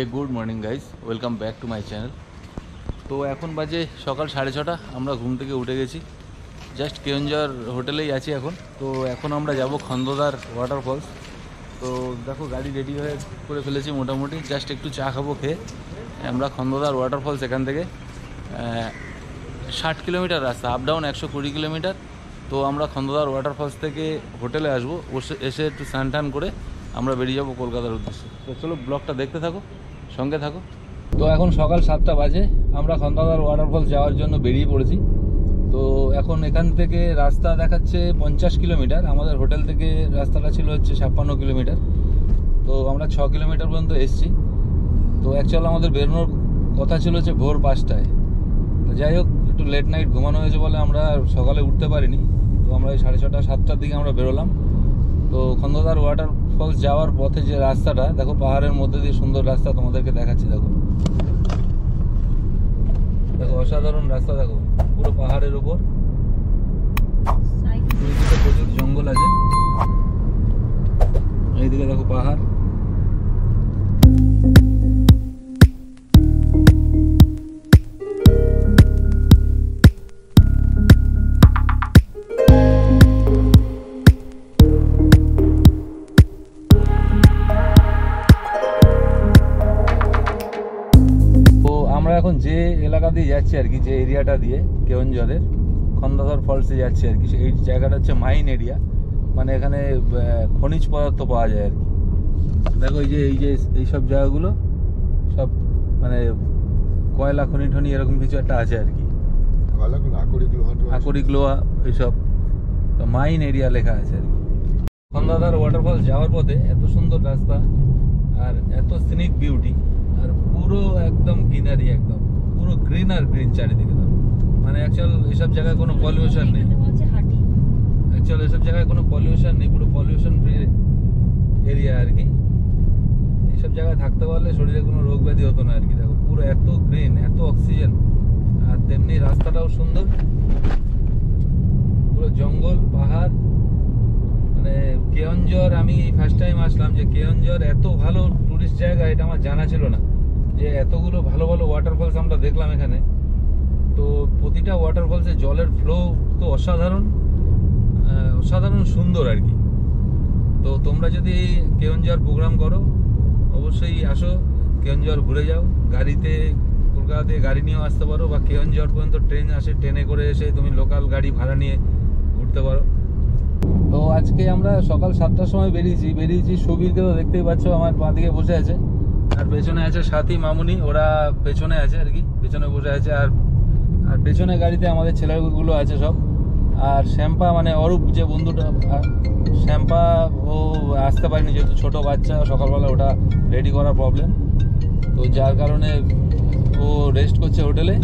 A good morning guys welcome back to my channel তো এখন বাজে সকাল সাড়ে ছটা, আমরা ঘুম থেকে উঠে গেছি। জাস্ট কেয়ঞ্জর হোটেলেই আছি এখন। তো এখন আমরা যাব খন্দদার ওয়াটারফলস তো দেখো, গাড়ি রেডি হয়ে করে ফেলেছি মোটামুটি। জাস্ট একটু চা খাব, খেয়ে আমরা খন্দদার ওয়াটারফলস এখান থেকে ষাট কিলোমিটার রাস্তা আপ ডাউন একশো কুড়ি কিলোমিটার। তো আমরা খন্দদার ওয়াটারফলস থেকে হোটেলে আসব। এসে একটু স্নান টান করে আমরা বেরিয়ে যাব কলকাতার উদ্দেশ্যে। তো চলো ব্লগটা দেখতে থাকো। সঙ্গে থাকো। তো এখন সকাল সাতটা বাজে, আমরা খন্দদার ওয়াটারফলস যাওয়ার জন্য বেরিয়ে পড়েছি। তো এখন এখান থেকে রাস্তা দেখাচ্ছে পঞ্চাশ কিলোমিটার, আমাদের হোটেল থেকে রাস্তাটা ছিল হচ্ছে ছাপ্পান্ন কিলোমিটার। তো আমরা ছ কিলোমিটার পর্যন্ত এসছি। তো অ্যাকচুয়াল আমাদের বেরোনোর কথা ছিল হচ্ছে ভোর পাঁচটায়। তো যাই হোক, একটু লেট নাইট ঘুমানো হয়েছে বলে আমরা সকালে উঠতে পারিনি। তো আমরা ওই সাড়ে ছটা, সাতটার দিকে আমরা বেরোলাম। তো খন্দদার ওয়াটার ফলস যাওয়ার পথে যে রাস্তাটা দেখো পাহাড়ের মধ্যে দিয়ে সুন্দর রাস্তা তোমাদেরকে দেখাচ্ছি দেখো। দেখো অসাধারণ রাস্তা দেখো। পুরো পাহাড়ের উপর প্রচুর জঙ্গল আছে। এইদিকে দেখো পাহাড়। যাচ্ছি আর কি যে এরিয়াটা দিয়ে কেওনঝড়ের। খন্দাধর ফলসে যাচ্ছি আর কি এই জায়গাটা হচ্ছে মাইন এরিয়া। মানে এখানে খনিজ পদার্থ পাওয়া যায় আর কি। দেখো এই যে এই যে এইসব জায়গাগুলো সব মানে কয়লা খনি টনি এরকম কিছু একটা আছে আর কি। আকরিক লোহা এইসব। মাইন এরিয়া লেখা আছে আর কি। খন্দাদার ওয়াটারফল যাওয়ার পথে এত সুন্দর রাস্তা আর এত সিনিক বিউটি আর পুরো একদম গ্রিনারি একদম। পুরো গ্রিন আর গ্রিন চারিদিকে দাও মানে অ্যাকচুয়াল এসব জায়গায় কোনো পলিউশন নেই। অ্যাকচুয়াল এসব জায়গায় কোনো পলিউশন নেই পুরো পলিউশন ফ্রি এরিয়া আর কি। এইসব জায়গায় থাকতে পারলে শরীরে কোনো রোগ ব্যাধি হতো না আর কি দেখো। পুরো এত গ্রিন এত অক্সিজেন আর তেমনি রাস্তাটাও সুন্দর। পুরো জঙ্গল পাহাড়। মানে কেয়ঞ্জর আমি ফার্স্ট টাইম আসলাম যে কেয়ঞ্জর এত ভালো টুরিস্ট জায়গা এটা আমার জানা ছিল না। যে এতগুলো ভালো ভালো ওয়াটারফলস আমরা দেখলাম এখানে, তো প্রতিটা ওয়াটারফলসে জলের ফ্লো তো অসাধারণ অসাধারণ সুন্দর আর কি। তো তোমরা যদি কেওনঝড় প্রোগ্রাম করো, অবশ্যই আসো কেওনঝড় ঘুরে যাও। গাড়িতে কলকাতা থেকে গাড়ি নিয়েও আসতে পারো বা কেওনঝড় পর্যন্ত ট্রেন আসে ট্রেনে করে এসে তুমি লোকাল গাড়ি ভাড়া নিয়ে ঘুরতে পারো। তো আজকে আমরা সকাল সাতটার সময় বেরিয়েছি। বেরিয়েছি সুবীরকে তো দেখতেই পাচ্ছ, আমার পা দিকে বসে আছে। আর পেছনে আছে সাথী, মামুনি, ওরা পেছনে আছে আর কি, পেছনে বসে আছে আর আর পেছনে গাড়িতে আমাদের ছেলেগুলো আছে সব। আর শ্যাম্পা মানে অরূপ, যে বন্ধুটা শ্যাম্পা ও আসতে পারেনি, যেহেতু ছোট বাচ্চা, সকালবেলা ওটা রেডি করার প্রবলেম তো যার কারণে ও রেস্ট করছে হোটেলে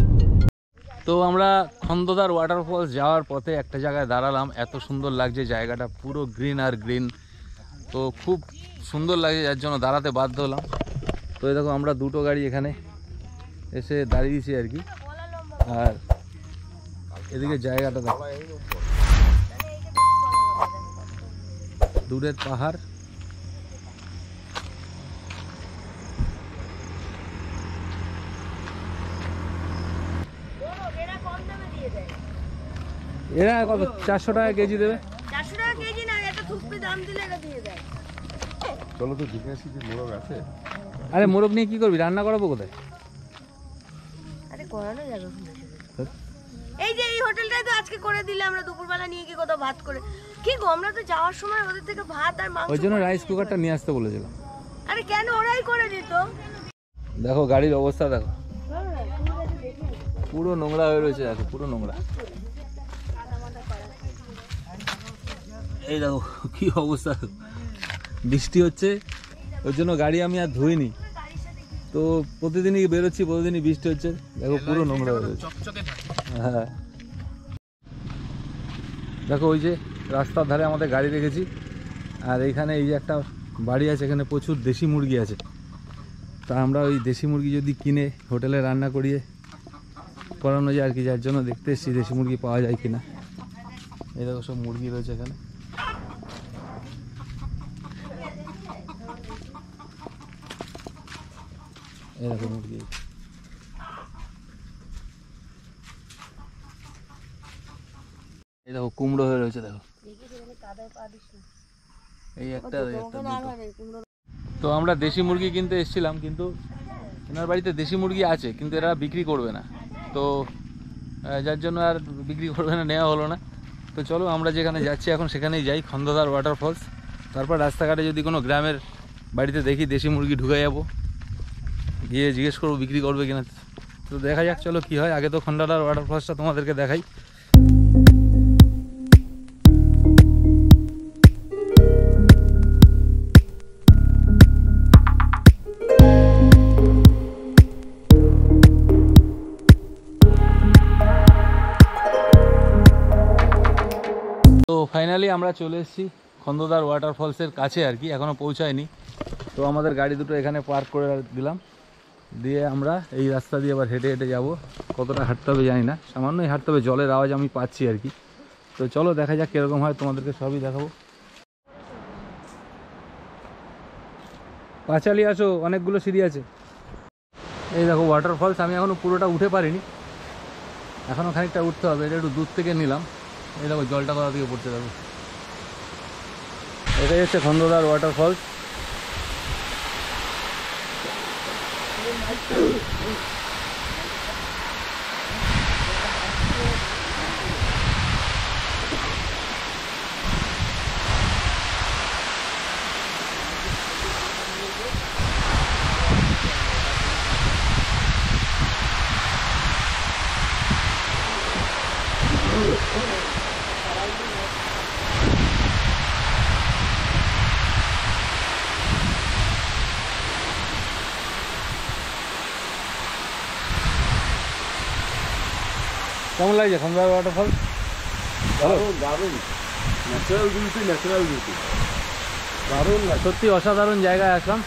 তো আমরা খন্দদার ওয়াটারফলস যাওয়ার পথে একটা জায়গায় দাঁড়ালাম। এত সুন্দর লাগছে জায়গাটা, পুরো গ্রিন আর গ্রিন তো খুব সুন্দর লাগছে, যার জন্য দাঁড়াতে বাধ্য হলাম। তো এই দেখো আমরা দুটো গাড়ি এখানে এসে দাঁড়িয়ে দাঁড়িয়েছি আর কি। আর এদিকে জায়গাটা দেখো। দূরের পাহাড়। এরা কত? চারশো টাকা কেজি দেবে? চারশো টাকা কেজি না একটা দাম দিলে এটা দিয়ে দেয়। চলো তো মোরগ আছে। আরে মোরগ নিয়ে কি করবি? রান্না করাবো কোথায়? আরে করানো যাবে এই যে এই হোটেলটাই তো আজকে করে দিলে আমরা দুপুরবেলা নিয়ে গিয়ে কোথাও ভাত করে কি গো আমরা তো যাওয়ার সময় ওদের থেকে ভাত আর মাংস ওই জন্য রাইস কুকারটা নিয়ে আসতে বলেছিলাম আরে কেন? ওরাই করে দিত। দেখো গাড়ির অবস্থা দেখো। পুরো নোংরা হয়ে রয়েছে দেখো পুরো নোংরা। এই দেখো কি অবস্থা। বৃষ্টি হচ্ছে ওই জন্য গাড়ি আমি আর ধুইনি। তো প্রতিদিনই বেরোচ্ছি প্রতিদিনই বৃষ্টি হচ্ছে। দেখো পুরো নোংরা হয়ে রয়েছে হ্যাঁ। দেখো ওই যে রাস্তার ধারে আমাদের গাড়ি রেখেছি। আর এইখানে এই যে একটা বাড়ি আছে এখানে প্রচুর দেশি মুরগি আছে। তা আমরা ওই দেশি মুরগি যদি কিনে হোটেলে রান্না করিয়ে করানো যায় আর কি যার জন্য দেখতে এসেছি দেশি মুরগি পাওয়া যায় কিনা। এই দেখো সব মুরগি রয়েছে এখানে। দেখো মুরগি এই দেখো, কুমড়ো হয়ে রয়েছে, দেখো। এই একটা। তো আমরা দেশি মুরগি কিনতে এসেছিলাম, কিন্তু এনার বাড়িতে দেশি মুরগি আছে, কিন্তু এরা বিক্রি করবে না। তো যার জন্য আর বিক্রি করবে না, নেওয়া হলো না। তো চলো, আমরা যেখানে যাচ্ছি, এখন সেখানেই যাই খন্দদার ওয়াটারফলস তারপর রাস্তাঘাটে যদি কোনো গ্রামের বাড়িতে দেখি দেশি মুরগি ঢুকে যাব। গিয়ে জিজ্ঞেস করব, বিক্রি করবে কিনা। তো দেখা যাক, চলো কি হয়। আগে তো খন্ডাদার ওয়াটারফলসটা তোমাদেরকে দেখাই। তো ফাইনালি আমরা চলে এসেছি খন্দদার ওয়াটারফলসের কাছে আর কি এখনও পৌঁছায়নি। তো আমাদের গাড়ি দুটো এখানে পার্ক করে দিলাম। দিয়ে আমরা এই রাস্তা দিয়ে আবার হেঁটে হেঁটে যাব। কতটা হাঁটতে হবে জানি না। সামান্যই হাঁটতে হবে, জলের আওয়াজ আমি পাচ্ছি আর কি। তো চলো দেখা যাক কীরকম হয়, তোমাদেরকে সবই দেখাবো। পাঁচালি আসো, অনেকগুলো সিঁড়ি আছে। এই দেখো ওয়াটারফলস আমি এখনও পুরোটা উঠে পারিনি। এখনও খানিকটা উঠতে হবে, এটা একটু দূর থেকে নিলাম। এই দেখো, জলটা কোথা থেকে পড়তে যাবে এটাই হচ্ছে খন্দদার ওয়াটারফলস Oh, কেমন লাগছে? খন্দদার ওয়াটারফলস দারুণ দারুণ। ন্যাচারাল বিউটি ন্যাচারাল বিউটি দারুণ সত্যি অসাধারণ জায়গায় আসলাম।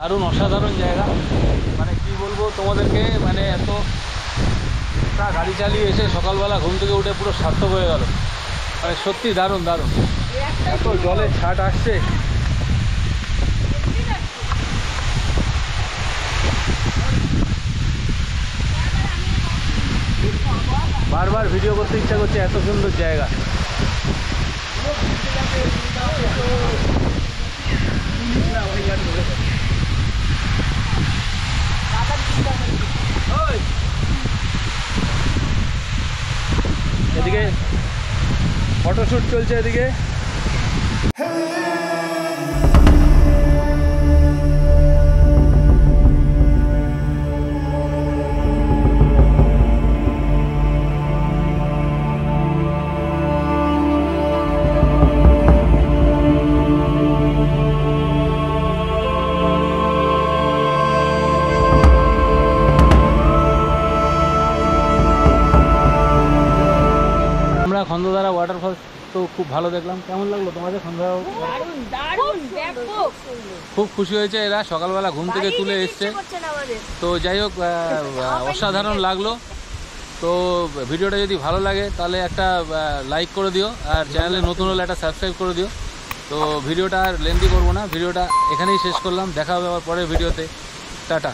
দারুণ অসাধারণ জায়গা। মানে কি বলব তোমাদেরকে মানে এত তা গাড়ি চালিয়ে এসে সকালবেলা ঘুম থেকে উঠে পুরো সার্থক হয়ে গেল। মানে সত্যি দারুণ দারুণ। এত জলের ছাট আসছে। বারবার ভিডিও করতে ইচ্ছা করছে এত সুন্দর জায়গা। এদিকে ফটোশ্যুট চলছে এদিকে। তো খুব ভালো দেখলাম। কেমন লাগল তোমাদের ব্যাপক। খুব খুশি হয়েছে এরা সকালবেলা ঘুম থেকে তুলে এসছে। তো যাই হোক অসাধারণ লাগল। তো ভিডিওটা যদি ভালো লাগে তাহলে একটা লাইক করে দিও আর চ্যানেলে নতুন হলে একটা সাবস্ক্রাইব করে দিও। তো ভিডিওটা আর লেন্দি করব না ভিডিওটা এখানেই শেষ করলাম। দেখা হবে আবার পরের ভিডিওতে। টাটা।